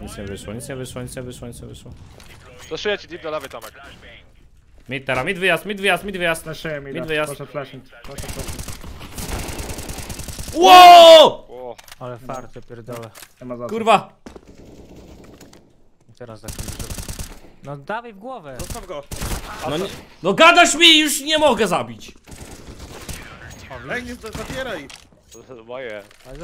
Nic nie wyszło, nic nie wyszło, nic nie wyszło, nic nie wyszło. Zaszyję ci deep do lewej, Tomek. Mid teraz, mid wyjazd, mid wyjazd, mid wyjazd. Flashuję mi, Mid wyjazd. Poszedł flashing. Poszedł flashing. Wow! O, Ale farty pierdolę. Kurwa! Teraz za chwilę. No dawaj w głowę. Zostaw go. No, nie, no gadasz mi, już nie mogę zabić. O, nie za- zabieraj. moje. Ale.